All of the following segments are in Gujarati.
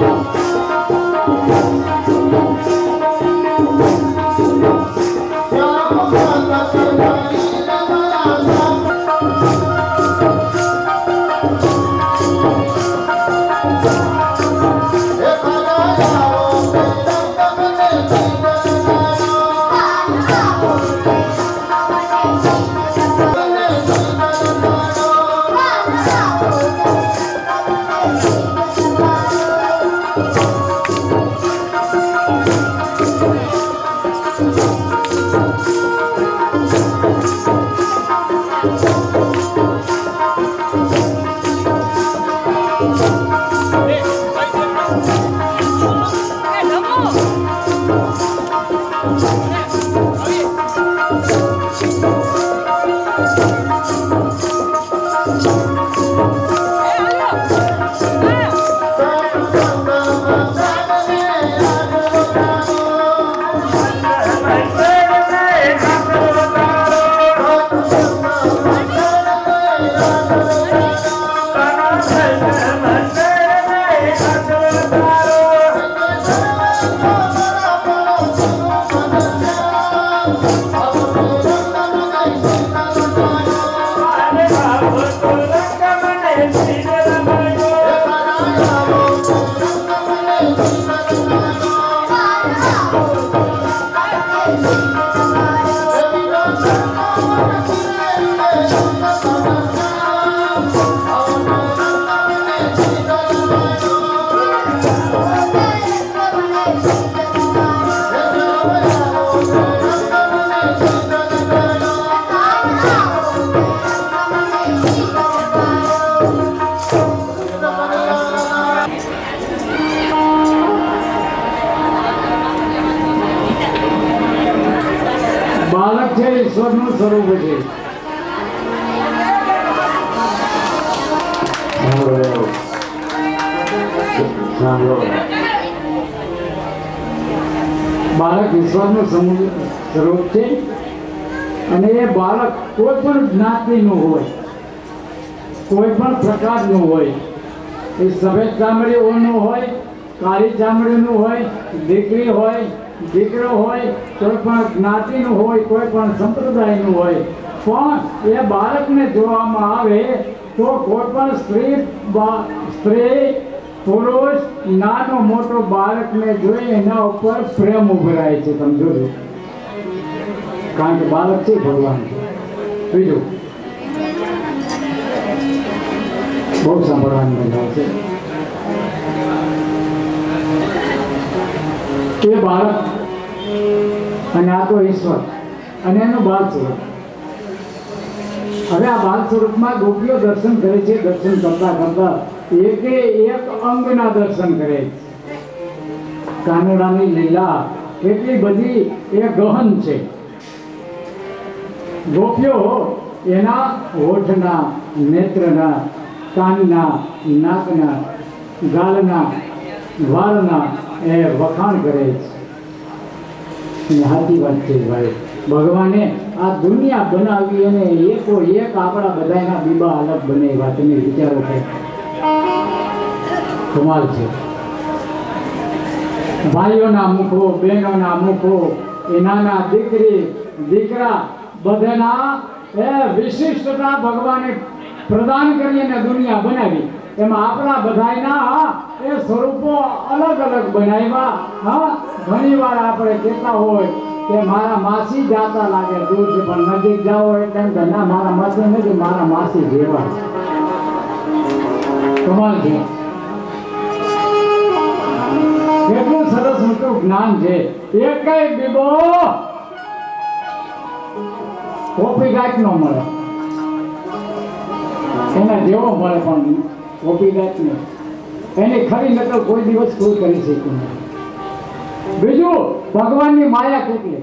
બાળક સ્વરૂપ છે. બાળક સમુ- સ્વરૂપ છે અને એ બાળક કોઈ પણ જ્ઞાતિનું હોય, કોઈ પણ પ્રકારનું હોય, એ સફેદ ચામડીઓનું હોય, કાળી ચામડીનું હોય, દીકરી હોય દીકરો હોય, કોઈ પણ જ્ઞાતિનું હોય, કોઈ પણ સંપ્રદાયનું હોય, પણ એ બાળકને જોવામાં આવે તો કોઈ પણ સ્ત્રી સ્ત્રી, પુરુષ, નાનો મોટો બાળકને જોઈ એના ઉપર પ્રેમ ઉભરાય છે. તમે જોજો. કારણ કે બાળક છે ભગવાન. બીજું. બહુ સાંભળવાની મજા છે. એ બાળક અને આ તો ઈશ્વર. અને એનું બાળ સ્વરૂપ. હવે આ બાળ સ્વરૂપમાં ગોપીઓ દર્શન કરે છે, દર્શન કરતા કરતા એકે એક અંગના દર્શન કરે છે. લીલા એટલી બધી એ ગહન છે. ગોપીઓ એના હોઠના, નેત્રના, કાનના, નાકના, ગાલના, વાળના એ વખાણ કરે છે. સાચી વાત છે, ભાઈ. ભગવાને આ દુનિયા બનાવી અને એકો એક આપણા બધાના બીબા અલગ બને તમે વિચારો છે. કમાલ છે. ભાઈઓના મુખો, બહેનોના મુખો, એ નાના દીકરી, દીકરા, બધાના એ વિશિષ્ટતા ભગવાને પ્રદાન કરી અને દુનિયા બનાવી. એમાં આપણા બધાયના એ સ્વરૂપો અલગ અલગ બનાવ્યા. હા ઘણી વાર આપણે કહેતા હોય કે મારા માસી જાતા લાગે દૂર છે પણ નજીક જાઓ એટલે કે મારા માસી નથી, મારા માસી જેવા. કમાલ છે. કેટલું સરસ મોટું જ્ઞાન છે. એકેય બીબો કોપી ગાંઠ નો મળે. એના જેવો મળે પણ ગાંઠ એની ખરી નકલ કોઈ દિવસ કોઈ કરી શકે નહીં બીજું, ભગવાનની માયા કેટલી?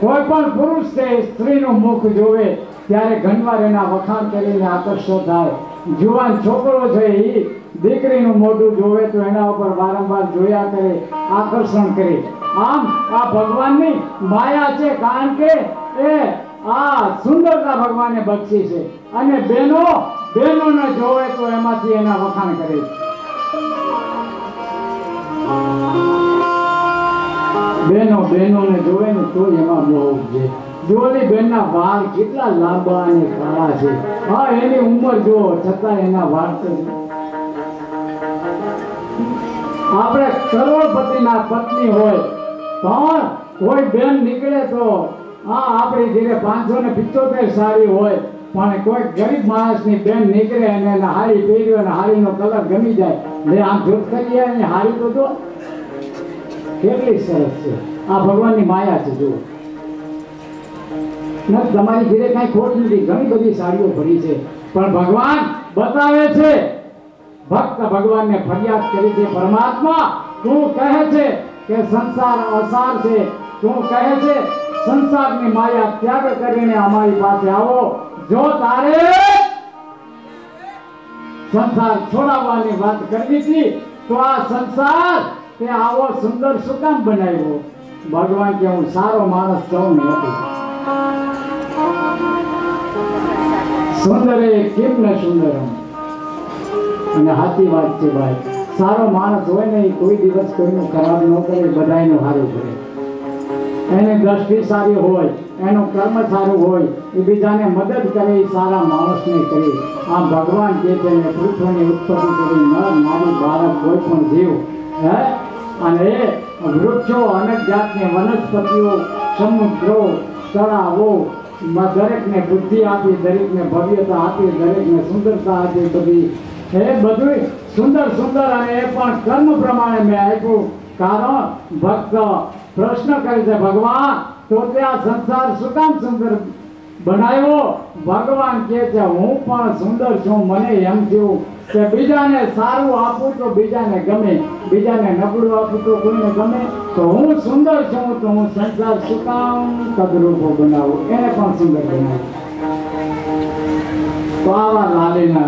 કોઈ પણ પુરુષ છે સ્ત્રીનું મુખ જોવે, ત્યારે ઘણીવાર એના વખાણ કરીને આકર્ષો થાય. જુવાન છોકરો છે એ, દીકરીનું મોઢું જોવે તો એના ઉપર વારંવાર જોયા કરે, આકર્ષણ કરે. આમ આ ભગવાનની માયા છે કારણ કે એ આ સુંદરતા ભગવાને બક્ષી છે. અને બેનો બેનોને જોવે તો એમાંથી એના વખાણ કરે બેનો બેનોને જોવે ને તો એમાં બહુ છે. જોની બેનના વાળ કેટલા લાંબા અને કાળા છે. હા, એની ઉંમર જો છતાં એના વાળ તો આપણે કરોડપતિના પત્ની હોય, પણ કોઈ બેન નીકળે તો હા આપણી જેને પાંચસો ને પિત્તોતેર સારી હોય પણ કોઈ ગરીબ માણસની બેન નીકળે અને હારી પહેર્યો અને હારીનો કલર ગમી જાય લે આમ જોત કરીએ અને હારી તો જો. કેટલી સરસ છે. આ ભગવાનની માયા છે, જુઓ. તમારી ઘેરે કઈ ખોટ નથી, ઘણી બધી સાડીઓ ભરી છે. પણ ભગવાન બતાવે છે, ભક્ત ભગવાનને ફરિયાદ કરી છે, પરમાત્મા, તું કહે છે કે સંસાર અસાર છે. તું કહે છે, સંસારની માયા ત્યાગ કરીને અમારી પાસે આવો. જો તારે સંસાર છોડાવવાની વાત કરવી હતી, તો આ સંસાર તે આવો સુંદર શું કામ બનાવ્યો. ભગવાન કે હું સારો માણસ છું નથી સુંદરે કેમ ન સુંદરમ? અને સાચી વાત છે ભાઈ, સારો માણસ હોય ને કોઈ દિવસ કોઈનું ખરાબ ન કરે, બધાયનું સારું કરે. એની દ્રષ્ટિ સારી હોય એનું કર્મ સારું હોય એ બીજાને મદદ કરે સારા માણસને કરે. આ ભગવાન કે તેને ને, પૃથ્વીની ઉત્પત્તિ કરી નર નારી બાળક કોઈ પણ જીવ. હે? અને વૃક્ષો, અનેક જાતની વનસ્પતિઓ, સમુદ્રો, તળાવો દરેકને બુદ્ધિ આપી, દરેકને ભવ્યતા આપી, દરેકને સુંદરતા આપી બધી. એ બધું સુંદર સુંદર અને એ પણ કર્મ પ્રમાણે મેં આપ્યું. કારણ ભક્ત, પ્રશ્ન કરે છે, ભગવાન, તો તે આ સંસાર શું કામ સુંદર બનાવ્યો? ભગવાન કહે છે, હું પણ સુંદર છું, મને એમ થયું કે બીજાને સારું આપું તો બીજાને ગમે, બીજાને નબળું આપું તો કોઈને ગમે. તો હું સુંદર છું, તો હું સંસાર શું કદરૂપો બનાવું? એને પણ સુંદર બનાવું તો આવા લાલીના,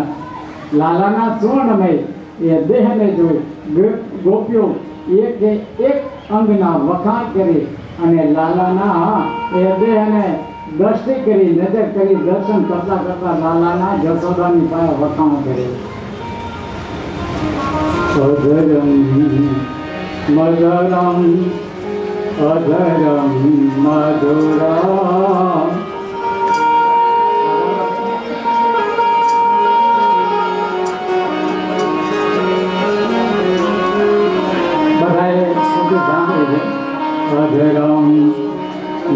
લાલાના સુવર્ણમય એ દેહને જોઈ ગો- ગોપીઓ એક એક અંગના વખાણ કરી અને લાલાના હૃદયને દ્રષ્ટિ કરી, નજર કરી, દર્શન કરતા કરતા લાલાના જસોદાની પાસે વખાણ કરે. અધરમ મધરમ અધરમ, મધુરમ मधुरं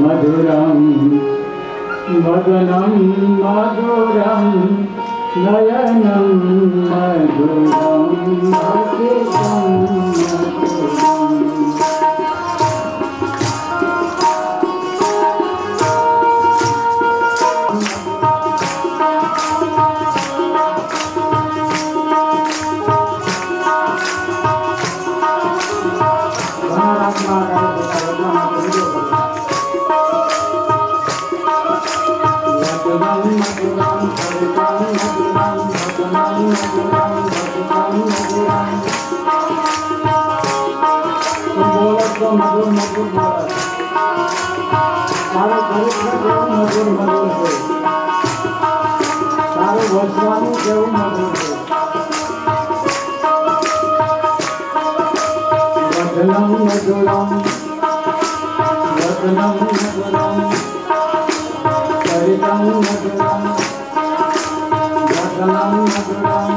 मधुरं मदनं मधुरं नयनं मधुरं मधुरं વસવાનું કેવું મધુર છે વદનમ મધુરમ વદનમ મધુરમ સરિતમ મધુરમ વદનમ મધુરમ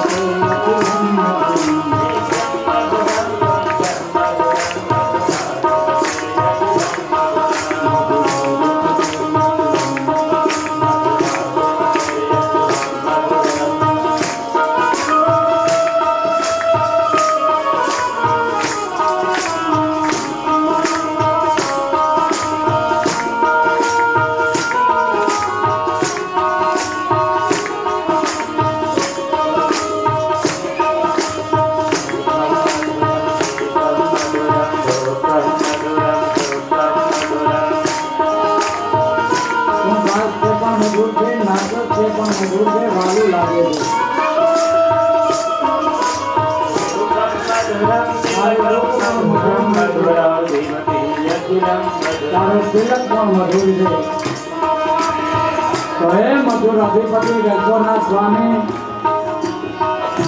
તારો મધુર છે અધિપતિ રસોના સ્વામી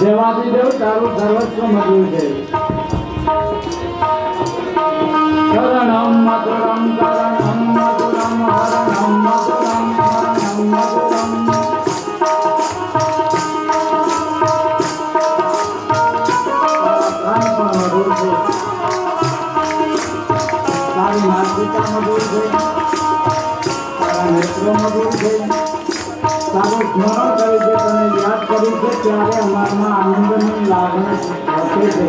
દેવાદિદેવ તારું સર્વસ્વ મધુર છે. મધુરમ મધુરમ ત્યારે અમારામાં આનંદની લાગણી વધે છે.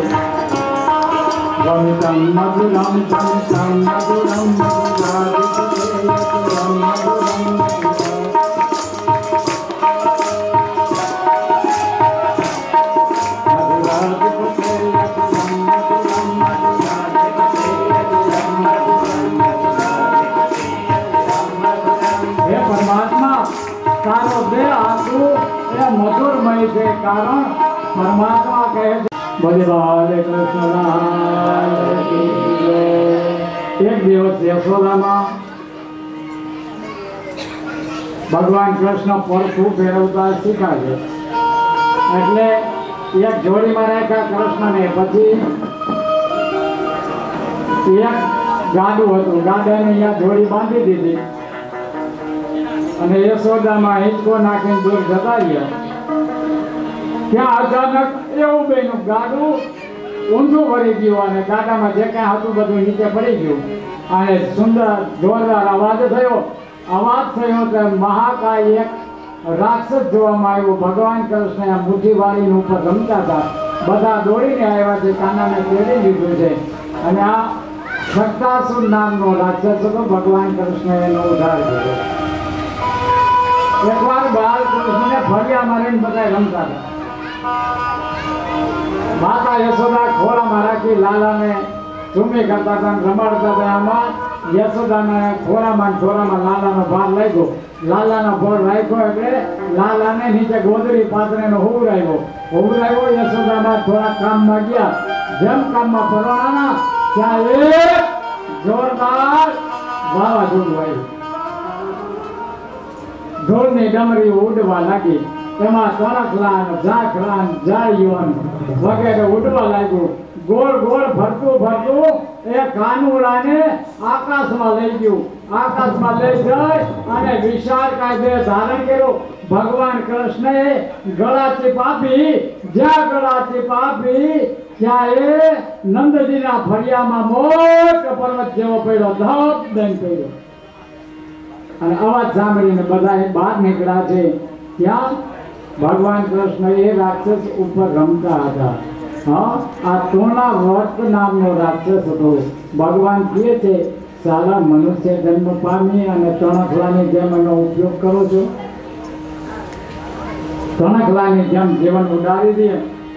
ગમિતમ મધુરમ ગમિતમ મધુરમ મધુરાધિપતે કારણ પરમાત્મા કહે છે. બોલે બાલે કૃષ્ણ. એક દિવસ યશોદામાં ભગવાન કૃષ્ણ પરખું ફેરવતા શીખાય એટલે એક જોડીમાં રાખ્યા કૃષ્ણને, પછી એક ગાડું હતું. ગાડાને અહીંયા જોડી બાંધી દીધી. અને યશોદામાં હિંચકો નાખીને દૂર જતા રહ્યા. ત્યાં અચાનક એવું બેનું ગાડું ઊંધું ભરી ગયું અને ગાડામાં જે કાંઈ હતું બધું નીચે પડી ગયું. અને સુંદર, જોરદાર અવાજ થયો. અવાજ થયો કે મહાકાય એક રાક્ષસ જોવામાં આવ્યો. ભગવાન કૃષ્ણ બુદ્ધિવાળી ઉપર રમતા હતા. બધા દોડીને આવ્યા છે, કાનાને તેડી લીધું છે. અને આ શક્તાસુર નામનો રાક્ષસ હતો. ભગવાન કૃષ્ણ એનો ઉદ્ધાર કર્યો. એકવાર બાલકૃષ્ણને ફળિયા મારીને બધા રમતા હતા. માતા યશોદા ખોળામાં રાખી લાલાને ચૂમી કરતા હતા રમાડતા હતા. આમાં યશોદાને ખોળામાં ખોળામાં લાલાનો ભાર લાગ્યો. લાલાનો ભાર રાખ્યો એટલે લાલાને નીચે ગોદરી પાત્રેનો હોવરાવ્યો હોવરાવ્યો યશોદામાં થોડા કામમાં ગયા. જેમ કામમાં ફરવાના ત્યાં એક જોરદાર વાવાઝોડું આવ્યું. ઢોરની ડમરી ઉડવા લાગી. તેમાં તણખલાન ઝાકરાન જાળીઓન વગેરે ઉડવા લાગ્યું. ગોળ ગોળ ફરતું ફરતું એ કાનુડાને આકાશમાં લઈ ગયું. આકાશમાં લઈ જાય અને વિશાળ કાયદે ધારણ કર્યો. ભગવાન કૃષ્ણએ ગળા પાપી, જ્યાં ગળા ચીપ આપી ત્યાં એ નંદજીના ફળિયામાં મોટો પર્વત જેવો પડ્યો ધપ બેન પડ્યો. અને અવાજ સાંભળીને બધા બહાર નીકળ્યા છે. ત્યાં ભગવાન કૃષ્ણ એ રાક્ષસ ઉપર રમતા હતા. હા, આ તોણા વર્ત નામનો રાક્ષસ હતો. ભગવાન કહે છે સારા મનુષ્ય જન્મ પામી અને તણખલાની જેમ એનો ઉપયોગ કરો છો. તણખલાની જેમ જીવન ઉડાડી દે.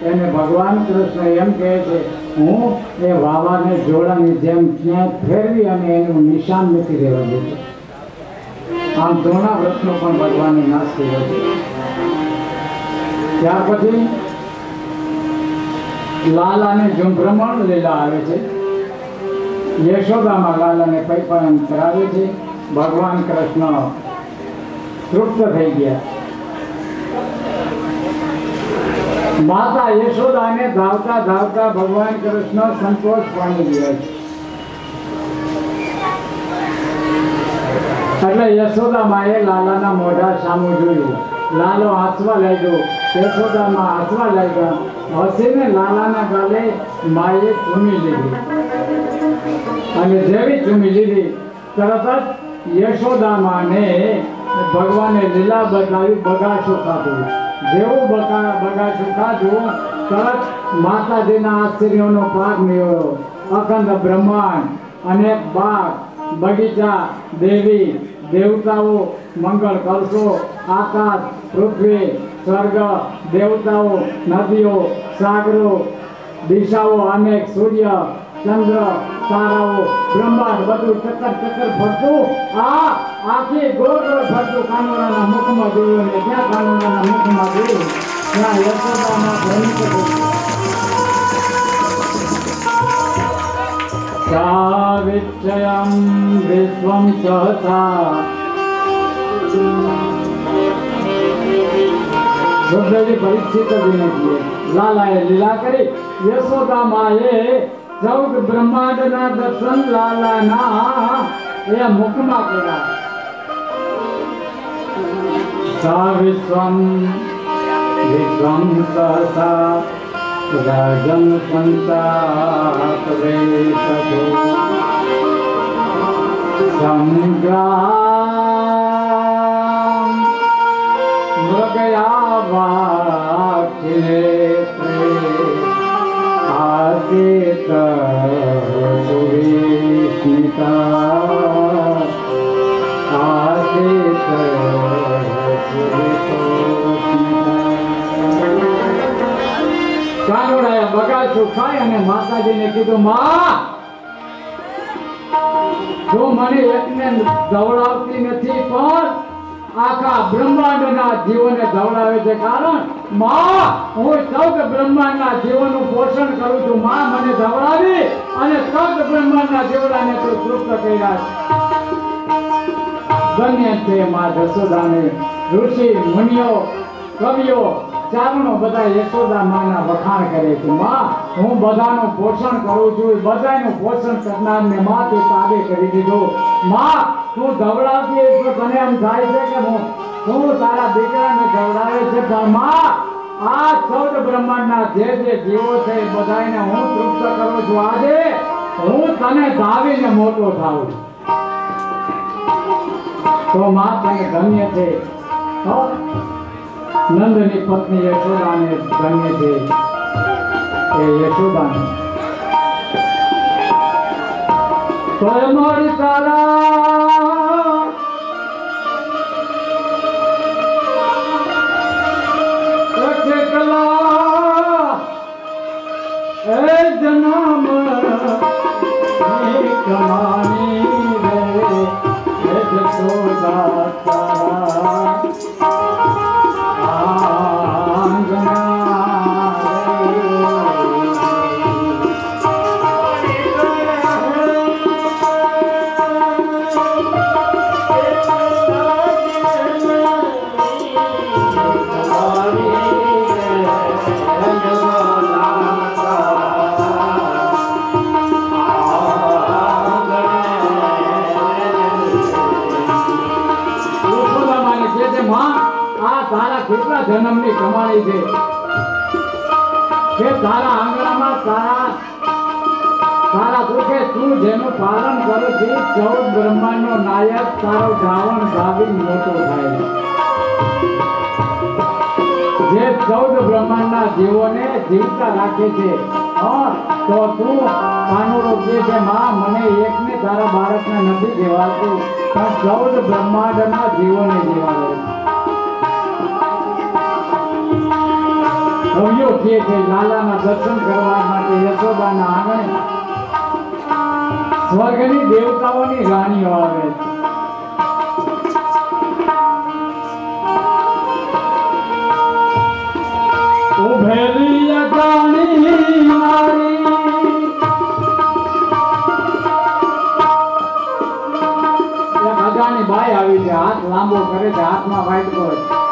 એને ભગવાન કૃષ્ણ એમ કહે છે, હું એ વાવાને જોડાની જેમ ક્યાંય ફેરવી અને એનું નિશાન નથી રહેવા દેતો આમ દ્રોણા વ્રતનો પણ ભગવાનને નાશ કર્યો છે. ત્યાર પછી લાલાને ઝુંભ્રમણ લીલા આવે છે. યશોદામાં લાલાને પૈપણ કરાવે છે. ભગવાન કૃષ્ણ તૃપ્ત થઈ ગયા. માતા યશોદાને ધાવતા ધાવતા ભગવાન કૃષ્ણ સંતોષ પામી ગયા છે. એટલે યશોદામાં એ લાલાના મોઢા સામું જોયું. લાલો હાથમાં લાગ્યો. યશોદામાં હાથમાં લાગ્યા. હસીને લાલાના ગાલે માએ ચૂમી લીધી. અને જેવી ચૂમી લીધી, તરત જ યશોદામાને ભગવાને લીલા બતાવી બગાસું ખાધું. જેવું બગા બગાસું ખાધું, તરત માતાજીના આશ્ચર્યોનો પાક મેળવ્યો. અખંડ બ્રહ્માંડ અને બાગ બગીચા, દેવી, દેવતાઓ, મંગળ કલશો આકાશ, પૃથ્વી, સ્વર્ગ, દેવતાઓ, નદીઓ, સાગરો, દિશાઓ, અનેક સૂર્ય, ચંદ્ર, તારાઓ, બ્રહ્માંડ, બધું ચક્કર ચક્કર ફરતું. આ આખી ગોળ ગોળ ફરતું કાનોડાના મુખમાં જોયું ને જ્યાં કાનોડાના મુખમાં જોયું? ત્યાં યશોદાના ભયંકર સાવિત્રયમ વિશ્વમ સહસા રુદ્રજી પરીક્ષિત વિનંતી લાલાએ લીલા કરી યશોદા માએ ચૌદ બ્રહ્માંડના દર્શન લાલાના એ મુખમાં કર્યા સા વિશ્વમ વિશ્વમ સહસા રાજમ સંતાપ વેશતો સંગ્રામ મૃગયા વાક્યે આસિત કાનુડાએ બગાસું અને માતાજીને કીધું, માં, જો મને એકને દવડાવતી નથી, પણ આખા બ્રહ્માંડના જીવોને દવડાવે છે કારણ, માં, હું ચૌદ બ્રહ્માંડના જીવોનું પોષણ કરું છું. માં મને દવડાવી અને ચૌદ બ્રહ્માંડના જીવડાને તું તૃપ્ત કર્યા ધન્ય છે, માં જસોદાને. ઋષિ, મુનિઓ, કવિઓ ચારણો બધા યશોદા માના વખાણ કરે છે. માં, હું બધાનું પોષણ કરું છું. બધાનું પોષણ કરનારને માં તે તાબે કરી દીધો. માં, તું ધવડાવતી એટલે તને એમ થાય છે કે હું તું તારા દીકરાને ધવડાવે છે. પણ માં, આ ચૌદ બ્રહ્માંડના જે જે જીવો છે એ બધાને હું તૃપ્ત કરું છું. આજે હું તને ધાવીને મોટો થાઉં તો માં, તને ધન્ય છે. હો? નંદની પત્ની યશોદાને ધન્ય છે. એ યશોદાને. મારી તારા કલા એ જન્મ કમાની રે. એ જશોદા તારા "માં, આ તારા કેટલા જન્મની કમાણી છે? તારા આંગણામાં તારા તારા દુઃખે તું જેનું પાલન કરું છું ચૌદ બ્રહ્માંડનો નાયક તારો ધાવણ ગાવી મોટો થાય જે ચૌદ બ્રહ્માંડના જીવોને જીવતા રાખે છે. તો તું કાનુડો કહે છે માં મને એકને તારા બાળકને નથી દેવાતું પણ ચૌદ બ્રહ્માંડના જીવોને દેવાડે કવિઓ કહે છે લાલાના દર્શન કરવા માટે યશોદાના આંગણે સ્વર્ગની દેવતાઓની રાણીઓ આવે છે. આવી છે, હાથ લાંબો કરે છે, હાથમાં વાઇટ હોય